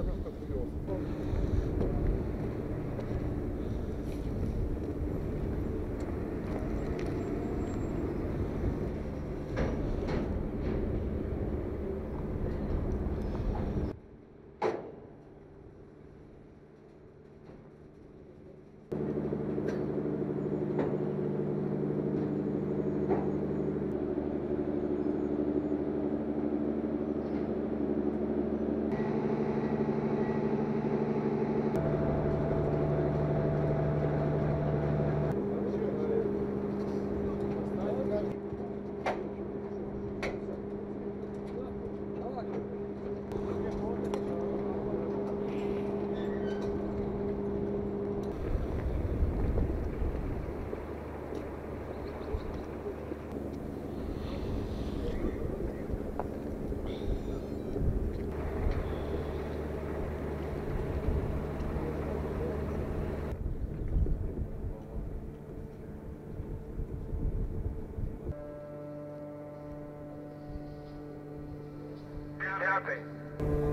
山深くよ。happen.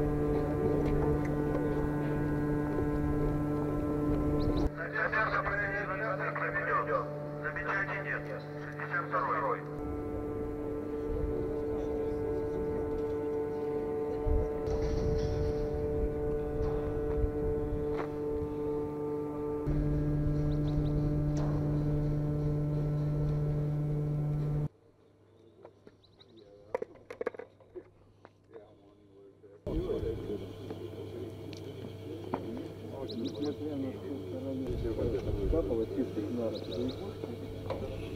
Несмотря на то, что ранее капало чистых народ,